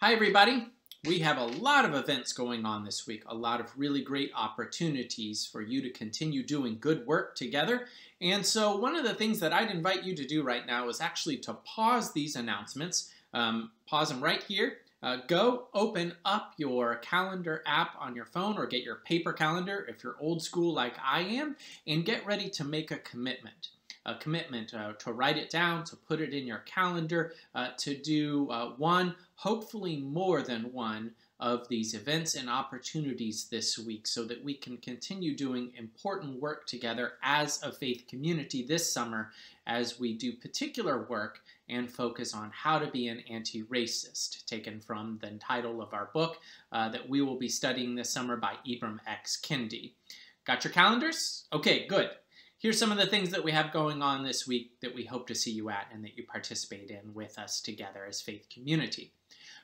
Hi, everybody. We have a lot of events going on this week, a lot of really great opportunities for you to continue doing good work together. And so, one of the things that I'd invite you to do right now is actually to pause these announcements, um, pause them right here. Uh, go open up your calendar app on your phone or get your paper calendar if you're old school like I am, and get ready to make a commitment a commitment uh, to write it down, to put it in your calendar, uh, to do uh, one, hopefully more than one of these events and opportunities this week so that we can continue doing important work together as a faith community this summer as we do particular work and focus on how to be an anti racist, taken from the title of our book uh, that we will be studying this summer by Ibram X. Kendi. Got your calendars? Okay, good here's some of the things that we have going on this week that we hope to see you at and that you participate in with us together as faith community.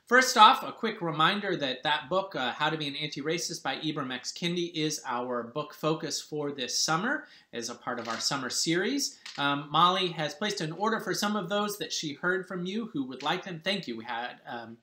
First off, a quick reminder that that book, uh, How to Be an Anti-Racist by Ibram X. Kendi, is our book focus for this summer as a part of our summer series. Um, Molly has placed an order for some of those that she heard from you who would like them. Thank you. We had um,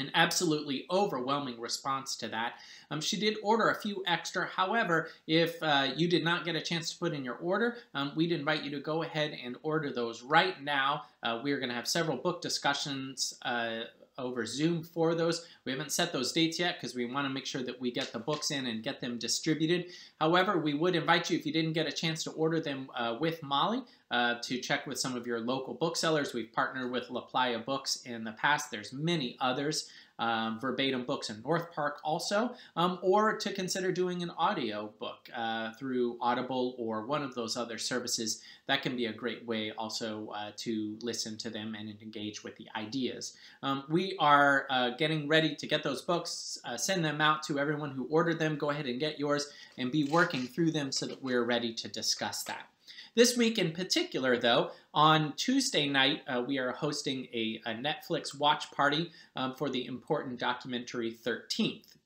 an absolutely overwhelming response to that. Um, she did order a few extra. However, if uh, you did not get a chance to put in your order, um, we'd invite you to go ahead and order those right now. Uh, we are going to have several book discussions uh, over Zoom for those. We haven't set those dates yet because we want to make sure that we get the books in and get them distributed. However, we would invite you, if you didn't get a chance to order them uh, with Molly, uh, to check with some of your local booksellers. We've partnered with La Playa Books in the past. There's many others um, verbatim books in North Park also, um, or to consider doing an audio book uh, through Audible or one of those other services. That can be a great way also uh, to listen to them and engage with the ideas. Um, we are uh, getting ready to get those books, uh, send them out to everyone who ordered them. Go ahead and get yours and be working through them so that we're ready to discuss that. This week in particular, though, on Tuesday night, uh, we are hosting a, a Netflix watch party um, for the important documentary 13th.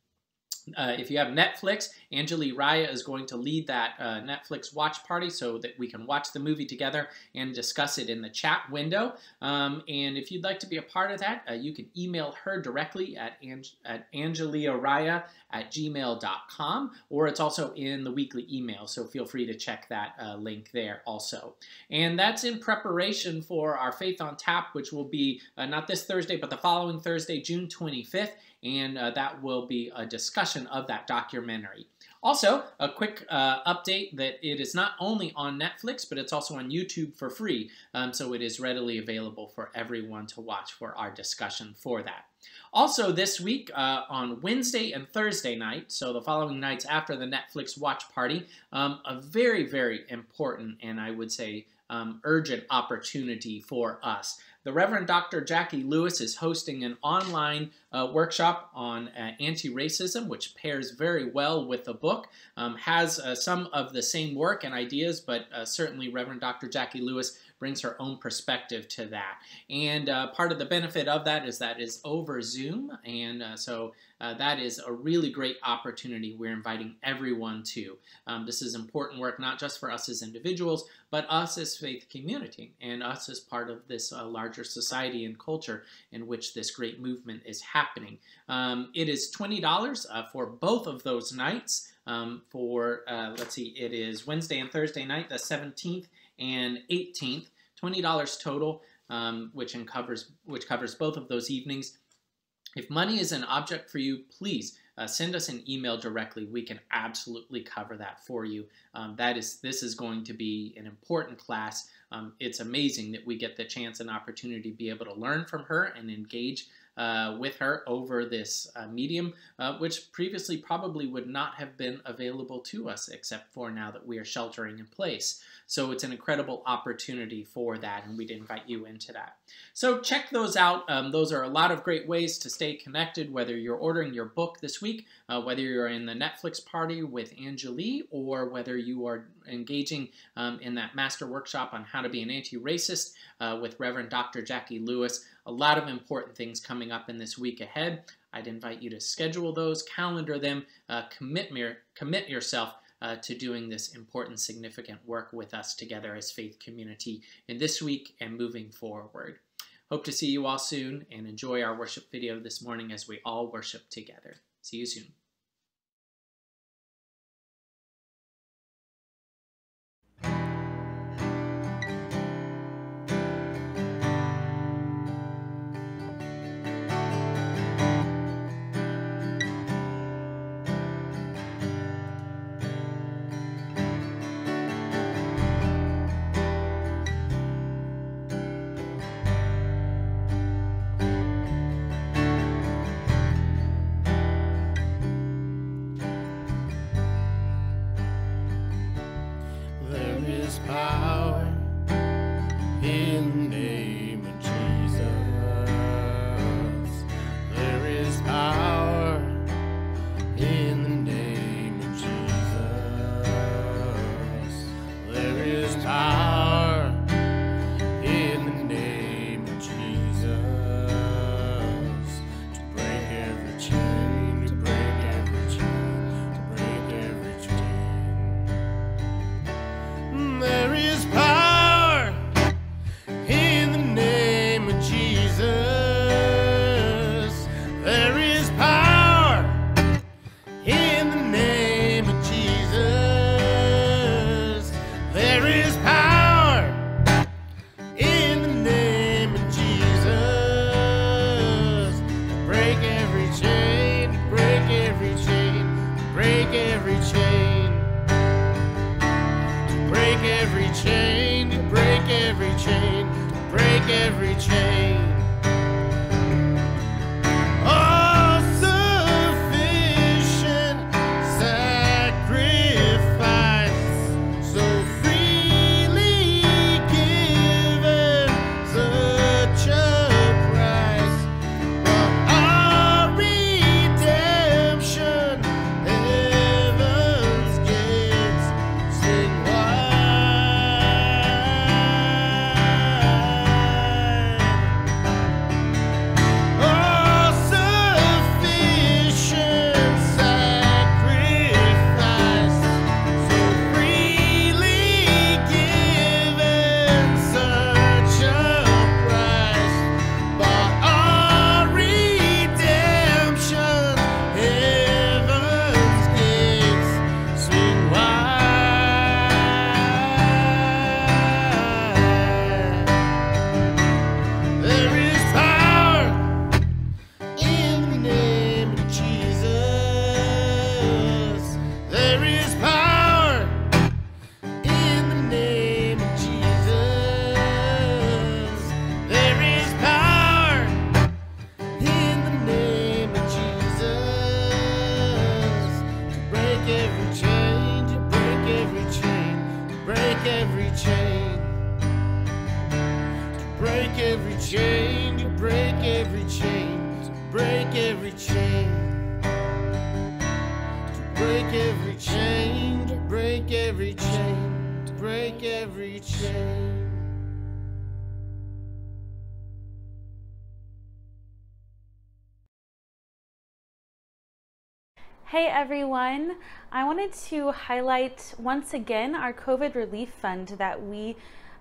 Uh, if you have Netflix, Anjali Raya is going to lead that uh, Netflix watch party so that we can watch the movie together and discuss it in the chat window. Um, and if you'd like to be a part of that, uh, you can email her directly at, Ange- at angeliaraya at gmail.com, or it's also in the weekly email, so feel free to check that uh, link there also. And that's in preparation for our Faith on Tap, which will be uh, not this Thursday, but the following Thursday, June 25th, and uh, that will be a discussion of that documentary. Also, a quick uh, update that it is not only on Netflix, but it's also on YouTube for free. Um, so it is readily available for everyone to watch for our discussion for that. Also, this week uh, on Wednesday and Thursday night, so the following nights after the Netflix watch party, um, a very, very important and I would say um, urgent opportunity for us. The Reverend Dr. Jacqui Lewis is hosting an online uh, workshop on uh, anti racism, which pairs very well with the book. Um, has uh, some of the same work and ideas, but uh, certainly Reverend Dr. Jacqui Lewis brings her own perspective to that. And uh, part of the benefit of that is that is over Zoom, and uh, so uh, that is a really great opportunity we're inviting everyone to. Um, this is important work not just for us as individuals, but us as faith community and us as part of this uh, larger society and culture in which this great movement is happening. Um, it is $20 uh, for both of those nights. Um, for, uh, let's see, it is Wednesday and Thursday night, the 17th and 18th. $20 total, um, which covers which covers both of those evenings. If money is an object for you, please uh, send us an email directly. We can absolutely cover that for you. Um, that is, this is going to be an important class. Um, it's amazing that we get the chance and opportunity to be able to learn from her and engage uh, with her over this uh, medium, uh, which previously probably would not have been available to us, except for now that we are sheltering in place. So it's an incredible opportunity for that, and we'd invite you into that. So check those out. Um, those are a lot of great ways to stay connected, whether you're ordering your book this week, uh, whether you're in the Netflix party with Angelie, or whether you are engaging um, in that master workshop on how to be an anti-racist uh, with Reverend Dr. Jacqui Lewis. A lot of important things coming up in this week ahead. I'd invite you to schedule those, calendar them, uh, commit, commit yourself uh, to doing this important, significant work with us together as faith community in this week and moving forward. Hope to see you all soon and enjoy our worship video this morning as we all worship together. See you soon. Hey everyone, I wanted to highlight once again our COVID Relief Fund that we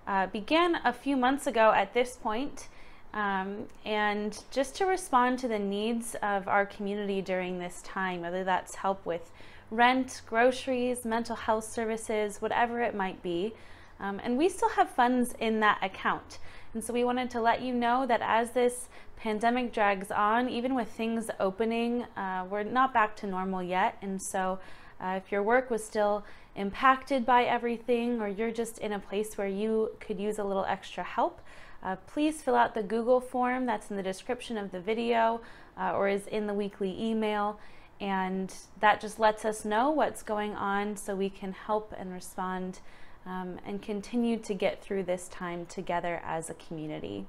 uh, began a few months ago at this point, um, and just to respond to the needs of our community during this time, whether that's help with rent, groceries, mental health services, whatever it might be. Um, and we still have funds in that account. And so we wanted to let you know that as this pandemic drags on, even with things opening, uh, we're not back to normal yet. And so, uh, if your work was still impacted by everything, or you're just in a place where you could use a little extra help, uh, please fill out the Google form that's in the description of the video uh, or is in the weekly email. And that just lets us know what's going on so we can help and respond um, and continue to get through this time together as a community.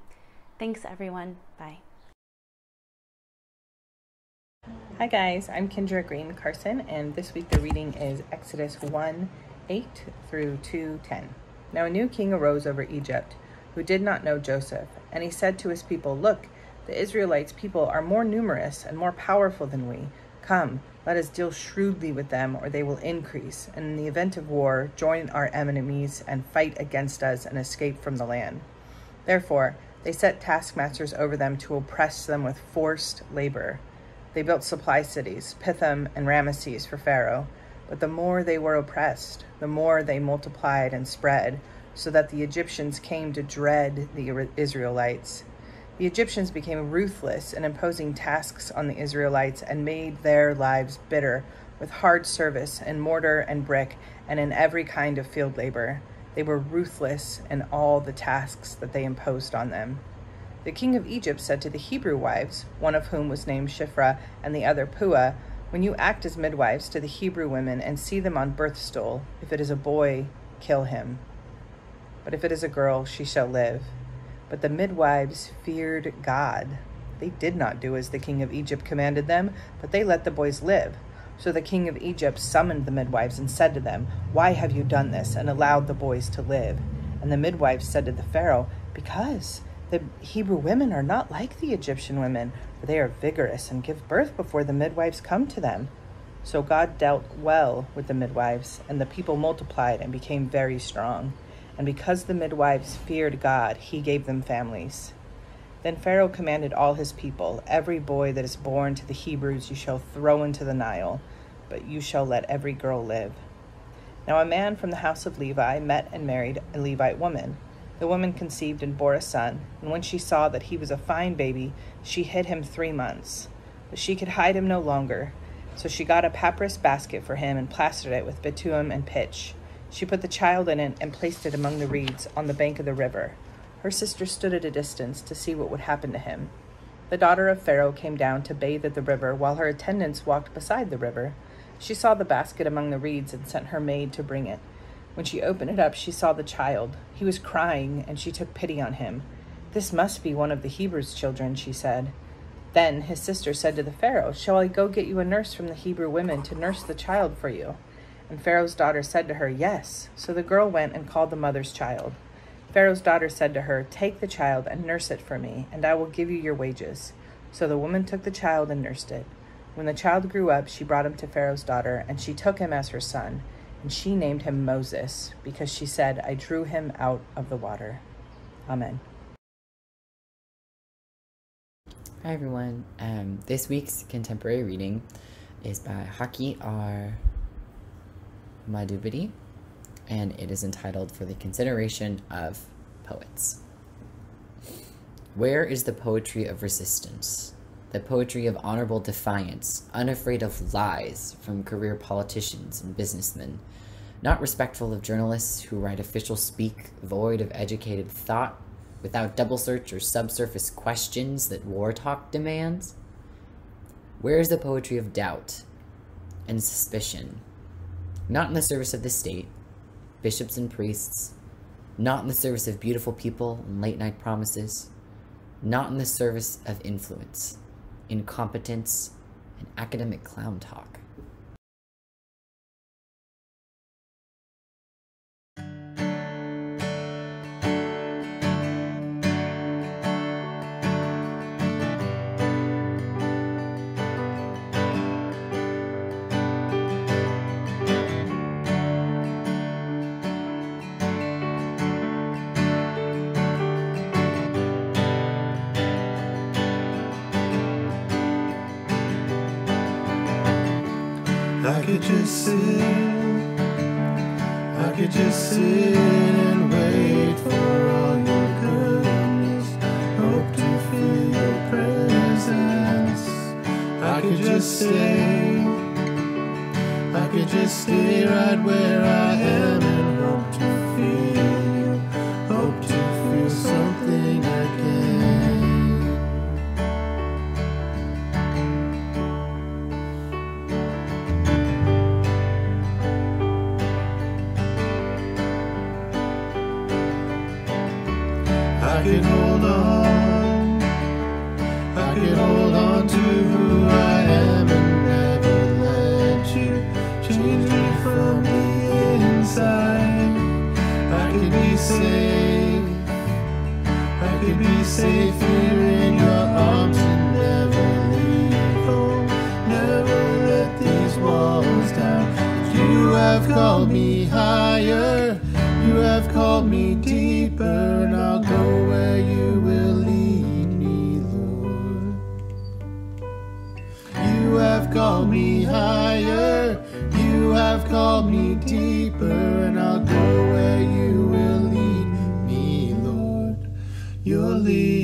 Thanks, everyone. Bye. Hi guys, I'm Kindra Green Carson, and this week the reading is Exodus 1 8 through 2 10. Now a new king arose over Egypt, who did not know Joseph, and he said to his people, Look, the Israelites' people are more numerous and more powerful than we. Come, let us deal shrewdly with them, or they will increase, and in the event of war, join our enemies and fight against us and escape from the land. Therefore, They set taskmasters over them to oppress them with forced labor. They built supply cities, Pithom and Ramesses, for Pharaoh. But the more they were oppressed, the more they multiplied and spread, so that the Egyptians came to dread the Israelites. The Egyptians became ruthless in imposing tasks on the Israelites and made their lives bitter with hard service in mortar and brick and in every kind of field labor. They were ruthless in all the tasks that they imposed on them. The king of Egypt said to the Hebrew wives, one of whom was named Shiphrah and the other Puah, When you act as midwives to the Hebrew women and see them on birth stool, if it is a boy, kill him. But if it is a girl, she shall live. But the midwives feared God. They did not do as the king of Egypt commanded them, but they let the boys live. So the king of Egypt summoned the midwives and said to them, Why have you done this and allowed the boys to live? And the midwives said to the Pharaoh, Because the Hebrew women are not like the Egyptian women, for they are vigorous and give birth before the midwives come to them. So God dealt well with the midwives, and the people multiplied and became very strong. And because the midwives feared God, he gave them families. Then Pharaoh commanded all his people, Every boy that is born to the Hebrews you shall throw into the Nile, but you shall let every girl live. Now a man from the house of Levi met and married a Levite woman. The woman conceived and bore a son, and when she saw that he was a fine baby, she hid him three months. But she could hide him no longer, so she got a papyrus basket for him and plastered it with bitumen and pitch. She put the child in it and placed it among the reeds on the bank of the river. Her sister stood at a distance to see what would happen to him. The daughter of Pharaoh came down to bathe at the river, while her attendants walked beside the river. She saw the basket among the reeds and sent her maid to bring it. When she opened it up, she saw the child. He was crying, and she took pity on him. This must be one of the Hebrews' children, she said. Then his sister said to the Pharaoh, Shall I go get you a nurse from the Hebrew women to nurse the child for you? And Pharaoh's daughter said to her, Yes. So the girl went and called the mother's child. Pharaoh's daughter said to her, Take the child and nurse it for me, and I will give you your wages. So the woman took the child and nursed it. When the child grew up, she brought him to Pharaoh's daughter, and she took him as her son. And she named him Moses, because she said, I drew him out of the water. Amen. Hi everyone. Um, this week's contemporary reading is by Haki R. Madhubuti, and it is entitled For the Consideration of Poets. Where is the poetry of resistance? The poetry of honorable defiance, unafraid of lies from career politicians and businessmen, not respectful of journalists who write official speak void of educated thought, without double search or subsurface questions that war talk demands? Where is the poetry of doubt and suspicion, not in the service of the state, bishops and priests, not in the service of beautiful people and late night promises, not in the service of influence, incompetence, and academic clown talk. Could just sit, I could just sit and wait for all your goodness. Hope to feel your presence. I could just stay, I could just stay right where I am have called me higher, you have called me deeper, and I'll go where you will lead me, Lord. You have called me higher, you have called me deeper, and I'll go where you will lead me, Lord. You'll lead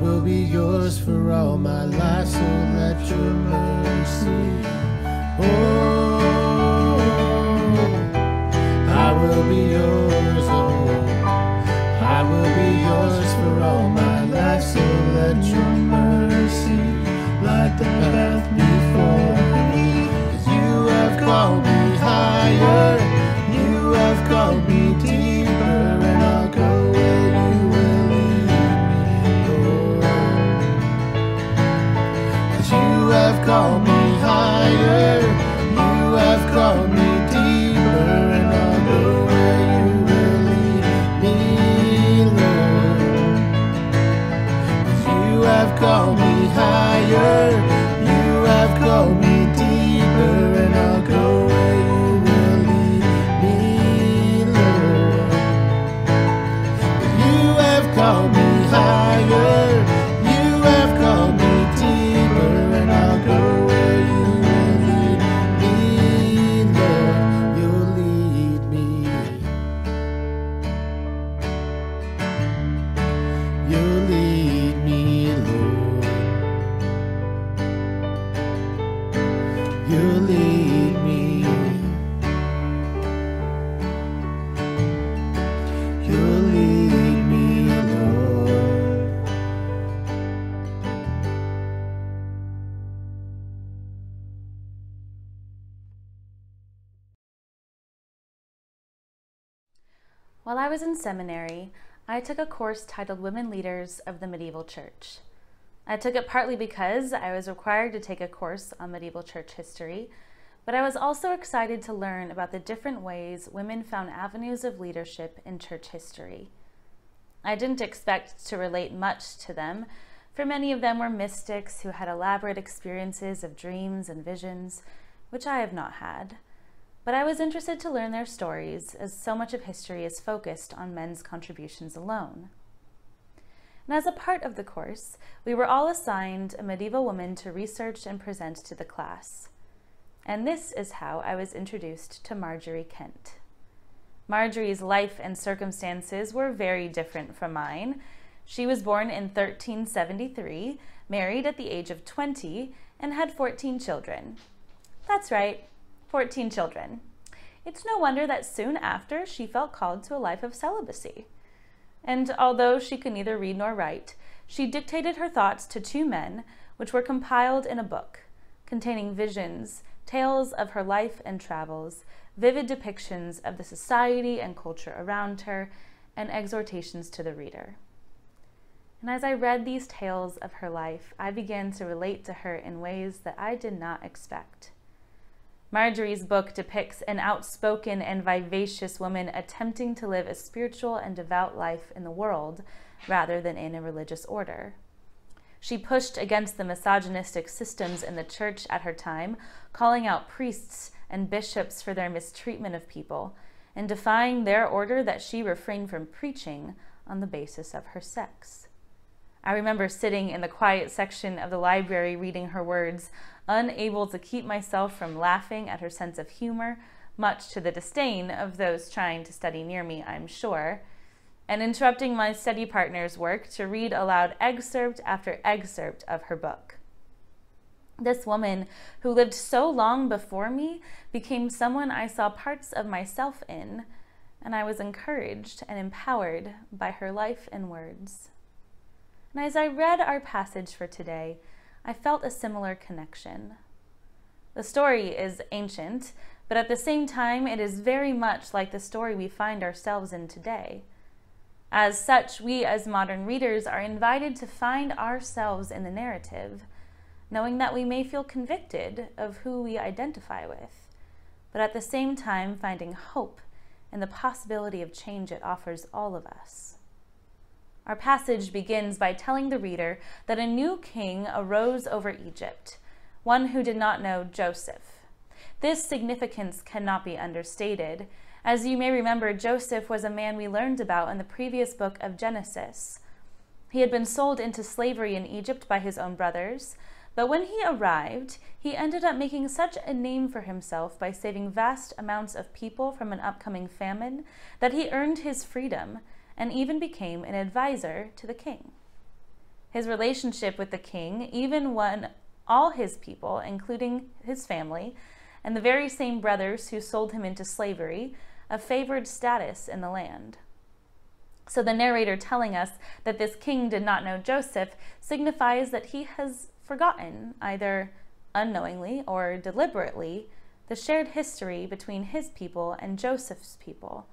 will be yours for all my life. So let your mercy, oh, I will be yours, oh, I will be yours for all my life. So let your mercy light the path was in seminary, I took a course titled Women Leaders of the Medieval Church. I took it partly because I was required to take a course on medieval church history, but I was also excited to learn about the different ways women found avenues of leadership in church history. I didn't expect to relate much to them, for many of them were mystics who had elaborate experiences of dreams and visions, which I have not had. But I was interested to learn their stories, as so much of history is focused on men's contributions alone. And as a part of the course, we were all assigned a medieval woman to research and present to the class. And this is how I was introduced to Margery Kempe. Margery's life and circumstances were very different from mine. She was born in 1373, married at the age of 20, and had 14 children. That's right, 14 children. It's no wonder that soon after she felt called to a life of celibacy. And although she could neither read nor write, she dictated her thoughts to two men, which were compiled in a book containing visions, tales of her life and travels, vivid depictions of the society and culture around her, and exhortations to the reader. And as I read these tales of her life, I began to relate to her in ways that I did not expect. Margery's book depicts an outspoken and vivacious woman attempting to live a spiritual and devout life in the world rather than in a religious order. She pushed against the misogynistic systems in the church at her time, calling out priests and bishops for their mistreatment of people, and defying their order that she refrain from preaching on the basis of her sex. I remember sitting in the quiet section of the library reading her words, unable to keep myself from laughing at her sense of humor, much to the disdain of those trying to study near me, I'm sure, and interrupting my study partner's work to read aloud excerpt after excerpt of her book. This woman who lived so long before me became someone I saw parts of myself in, and I was encouraged and empowered by her life and words. And as I read our passage for today, I felt a similar connection. The story is ancient, but at the same time, it is very much like the story we find ourselves in today. As such, we as modern readers are invited to find ourselves in the narrative knowing that we may feel convicted of who we identify with, but at the same time finding hope in the possibility of change it offers all of us. Our passage begins by telling the reader that a new king arose over Egypt, one who did not know Joseph. This significance cannot be understated. As you may remember, Joseph was a man we learned about in the previous book of Genesis. He had been sold into slavery in Egypt by his own brothers, but when he arrived, he ended up making such a name for himself by saving vast amounts of people from an upcoming famine that he earned his freedom and even became an advisor to the king. His relationship with the king even won all his people, including his family, and the very same brothers who sold him into slavery, a favored status in the land. So the narrator telling us that this king did not know Joseph signifies that he has forgotten, either unknowingly or deliberately, the shared history between his people and Joseph's people,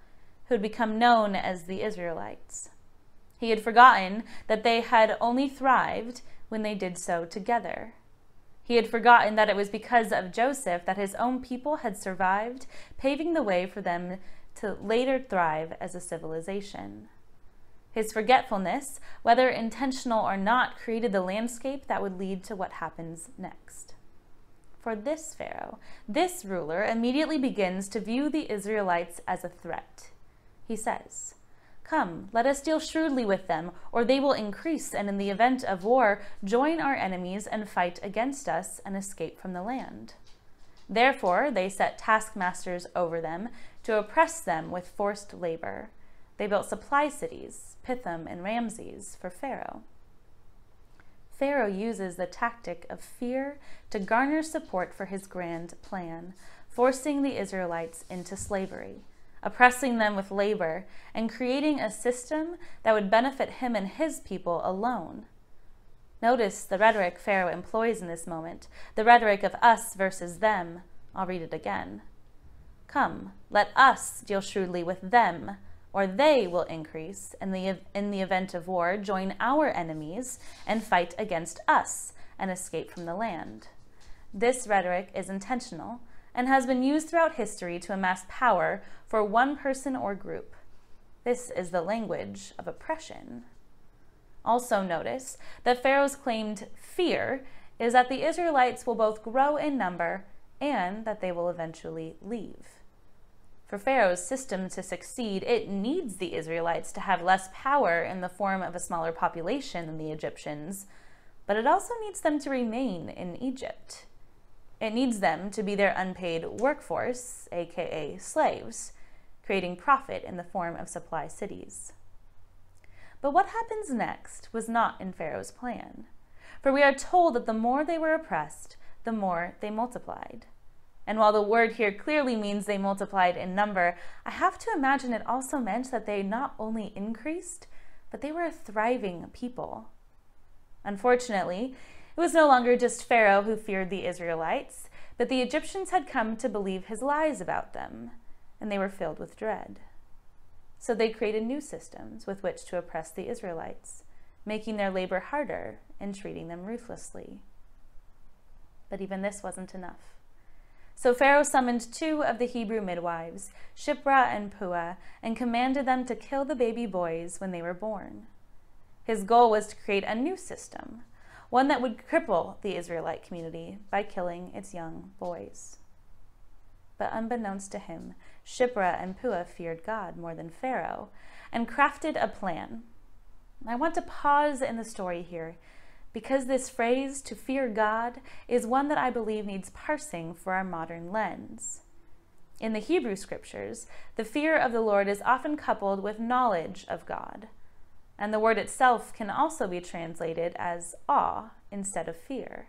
who had become known as the Israelites. He had forgotten that they had only thrived when they did so together. He had forgotten that it was because of Joseph that his own people had survived, paving the way for them to later thrive as a civilization. His forgetfulness, whether intentional or not, created the landscape that would lead to what happens next. For this Pharaoh, this ruler immediately begins to view the Israelites as a threat. He says, Come, let us deal shrewdly with them, or they will increase, and in the event of war, join our enemies and fight against us and escape from the land. Therefore, they set taskmasters over them to oppress them with forced labor. They built supply cities, Pithom and Ramses, for Pharaoh. Pharaoh uses the tactic of fear to garner support for his grand plan, forcing the Israelites into slavery, oppressing them with labor, and creating a system that would benefit him and his people alone. Notice the rhetoric Pharaoh employs in this moment, the rhetoric of us versus them. I'll read it again. Come, let us deal shrewdly with them, or they will increase in the, in the event of war, join our enemies, and fight against us and escape from the land. This rhetoric is intentional and has been used throughout history to amass power for one person or group. This is the language of oppression. Also, notice that Pharaoh's claimed fear is that the Israelites will both grow in number and that they will eventually leave. For Pharaoh's system to succeed, it needs the Israelites to have less power in the form of a smaller population than the Egyptians, but it also needs them to remain in Egypt. It needs them to be their unpaid workforce, aka slaves, creating profit in the form of supply cities. But what happens next was not in Pharaoh's plan. For we are told that the more they were oppressed, the more they multiplied. And while the word here clearly means they multiplied in number, I have to imagine it also meant that they not only increased, but they were a thriving people. Unfortunately, it was no longer just Pharaoh who feared the Israelites, but the Egyptians had come to believe his lies about them, and they were filled with dread. So they created new systems with which to oppress the Israelites, making their labor harder and treating them ruthlessly. But even this wasn't enough. So Pharaoh summoned two of the Hebrew midwives, Shiphrah and Puah, and commanded them to kill the baby boys when they were born. His goal was to create a new system, one that would cripple the Israelite community by killing its young boys. But unbeknownst to him, Shiphrah and Puah feared God more than Pharaoh and crafted a plan. I want to pause in the story here because this phrase, to fear God, is one that I believe needs parsing for our modern lens. In the Hebrew scriptures, the fear of the Lord is often coupled with knowledge of God, and the word itself can also be translated as awe instead of fear.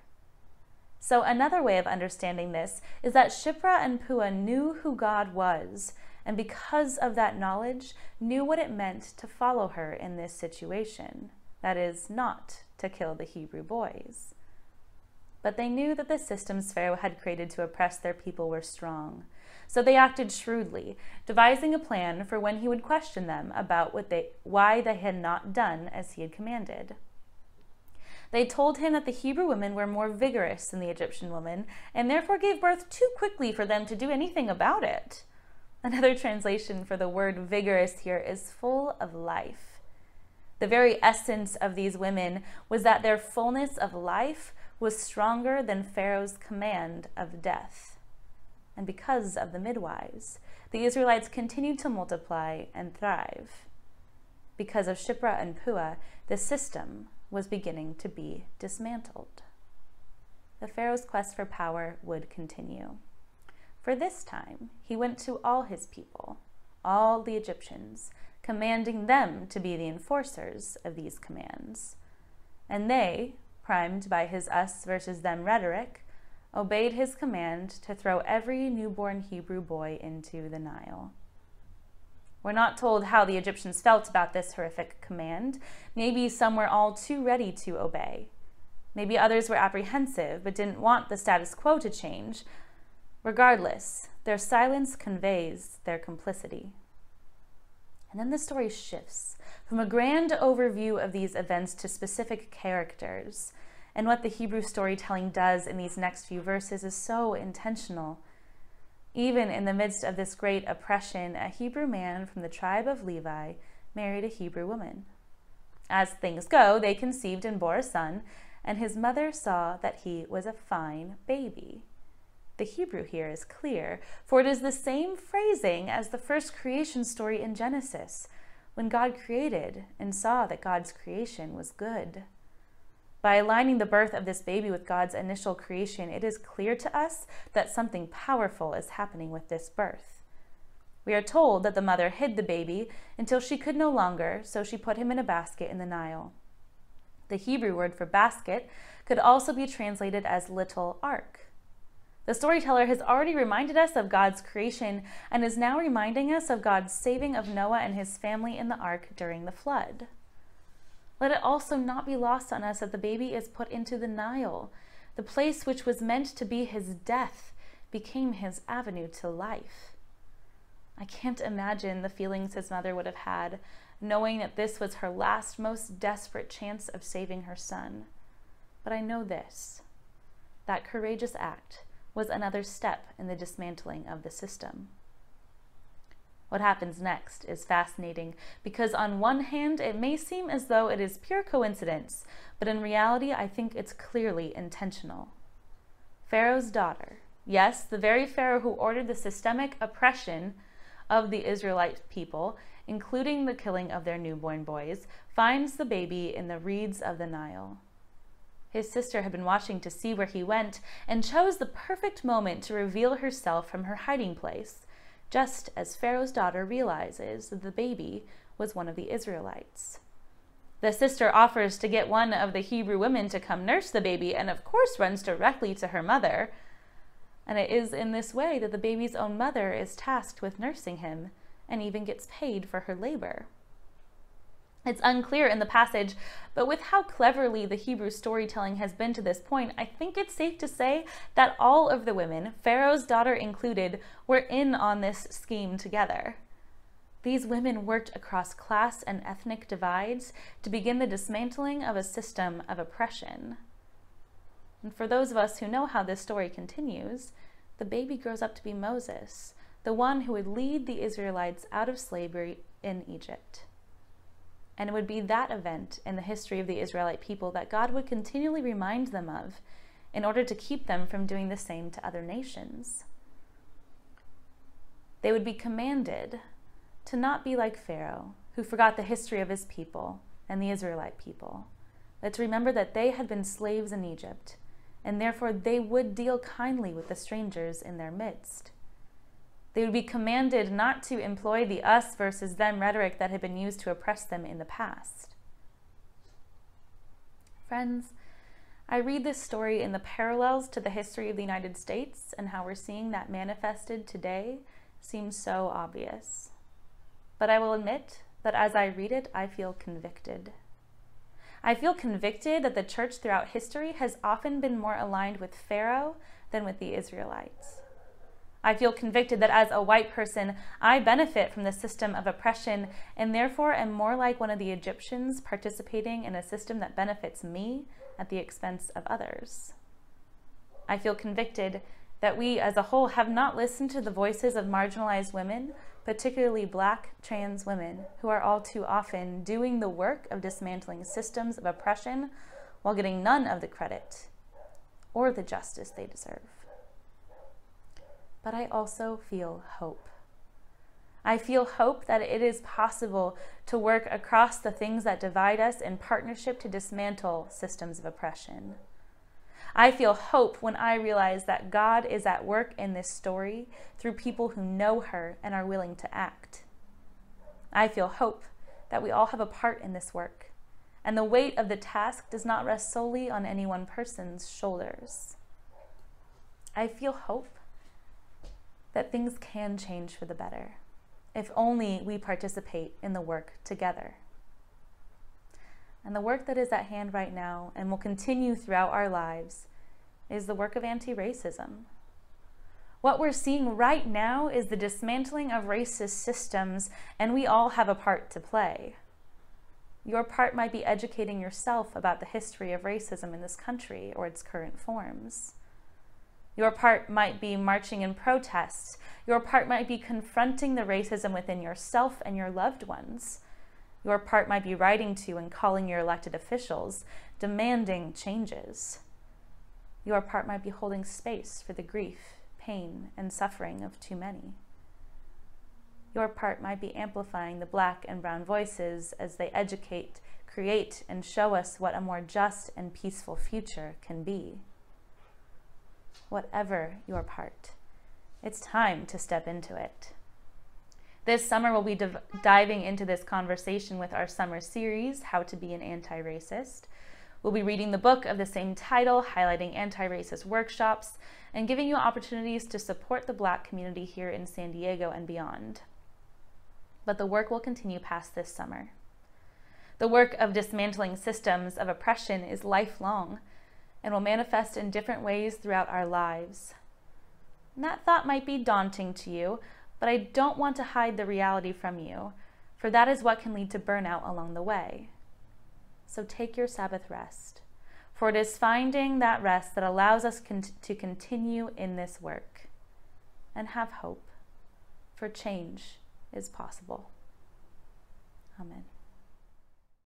So, another way of understanding this is that Shiphrah and Puah knew who God was, and because of that knowledge, knew what it meant to follow her in this situation that is, not to kill the Hebrew boys. But they knew that the systems Pharaoh had created to oppress their people were strong. So they acted shrewdly, devising a plan for when he would question them about what they, why they had not done as he had commanded. They told him that the Hebrew women were more vigorous than the Egyptian women, and therefore gave birth too quickly for them to do anything about it. Another translation for the word vigorous here is full of life. The very essence of these women was that their fullness of life was stronger than Pharaoh's command of death. And because of the midwives, the Israelites continued to multiply and thrive. Because of Shiphrah and Puah, the system was beginning to be dismantled. The Pharaoh's quest for power would continue. For this time, he went to all his people, all the Egyptians, commanding them to be the enforcers of these commands. And they, primed by his us versus them rhetoric, obeyed his command to throw every newborn Hebrew boy into the Nile. We're not told how the Egyptians felt about this horrific command. Maybe some were all too ready to obey. Maybe others were apprehensive but didn't want the status quo to change. Regardless, their silence conveys their complicity. And then the story shifts from a grand overview of these events to specific characters. And what the Hebrew storytelling does in these next few verses is so intentional. Even in the midst of this great oppression, a Hebrew man from the tribe of Levi married a Hebrew woman. As things go, they conceived and bore a son, and his mother saw that he was a fine baby. The Hebrew here is clear, for it is the same phrasing as the first creation story in Genesis, when God created and saw that God's creation was good. By aligning the birth of this baby with God's initial creation, it is clear to us that something powerful is happening with this birth. We are told that the mother hid the baby until she could no longer, so she put him in a basket in the Nile. The Hebrew word for basket could also be translated as little ark. The storyteller has already reminded us of God's creation and is now reminding us of God's saving of Noah and his family in the ark during the flood. Let it also not be lost on us that the baby is put into the Nile. The place which was meant to be his death became his avenue to life. I can't imagine the feelings his mother would have had, knowing that this was her last, most desperate chance of saving her son. But I know this that courageous act was another step in the dismantling of the system. What happens next is fascinating because, on one hand, it may seem as though it is pure coincidence, but in reality, I think it's clearly intentional. Pharaoh's daughter, yes, the very Pharaoh who ordered the systemic oppression of the Israelite people, including the killing of their newborn boys, finds the baby in the reeds of the Nile. His sister had been watching to see where he went and chose the perfect moment to reveal herself from her hiding place, just as Pharaoh's daughter realizes that the baby was one of the Israelites. The sister offers to get one of the Hebrew women to come nurse the baby and, of course, runs directly to her mother. And it is in this way that the baby's own mother is tasked with nursing him and even gets paid for her labor. It's unclear in the passage, but with how cleverly the Hebrew storytelling has been to this point, I think it's safe to say that all of the women, Pharaoh's daughter included, were in on this scheme together. These women worked across class and ethnic divides to begin the dismantling of a system of oppression. And for those of us who know how this story continues, the baby grows up to be Moses, the one who would lead the Israelites out of slavery in Egypt. And it would be that event in the history of the Israelite people that God would continually remind them of in order to keep them from doing the same to other nations. They would be commanded to not be like Pharaoh, who forgot the history of his people and the Israelite people, but to remember that they had been slaves in Egypt, and therefore they would deal kindly with the strangers in their midst. They would be commanded not to employ the us versus them rhetoric that had been used to oppress them in the past. Friends, I read this story in the parallels to the history of the United States and how we're seeing that manifested today seems so obvious. But I will admit that as I read it, I feel convicted. I feel convicted that the church throughout history has often been more aligned with Pharaoh than with the Israelites. I feel convicted that as a white person, I benefit from the system of oppression and therefore am more like one of the Egyptians participating in a system that benefits me at the expense of others. I feel convicted that we as a whole have not listened to the voices of marginalized women, particularly black trans women, who are all too often doing the work of dismantling systems of oppression while getting none of the credit or the justice they deserve but I also feel hope. I feel hope that it is possible to work across the things that divide us in partnership to dismantle systems of oppression. I feel hope when I realize that God is at work in this story through people who know her and are willing to act. I feel hope that we all have a part in this work, and the weight of the task does not rest solely on any one person's shoulders. I feel hope that things can change for the better if only we participate in the work together. And the work that is at hand right now and will continue throughout our lives is the work of anti racism. What we're seeing right now is the dismantling of racist systems, and we all have a part to play. Your part might be educating yourself about the history of racism in this country or its current forms. Your part might be marching in protest. Your part might be confronting the racism within yourself and your loved ones. Your part might be writing to and calling your elected officials, demanding changes. Your part might be holding space for the grief, pain, and suffering of too many. Your part might be amplifying the black and brown voices as they educate, create, and show us what a more just and peaceful future can be whatever your part. It's time to step into it. This summer, we'll be div- diving into this conversation with our summer series, How to Be an Anti Racist. We'll be reading the book of the same title, highlighting anti racist workshops, and giving you opportunities to support the Black community here in San Diego and beyond. But the work will continue past this summer. The work of dismantling systems of oppression is lifelong and will manifest in different ways throughout our lives. And that thought might be daunting to you, but I don't want to hide the reality from you, for that is what can lead to burnout along the way. So take your Sabbath rest, for it is finding that rest that allows us con- to continue in this work. And have hope, for change is possible. Amen.